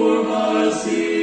for mercy.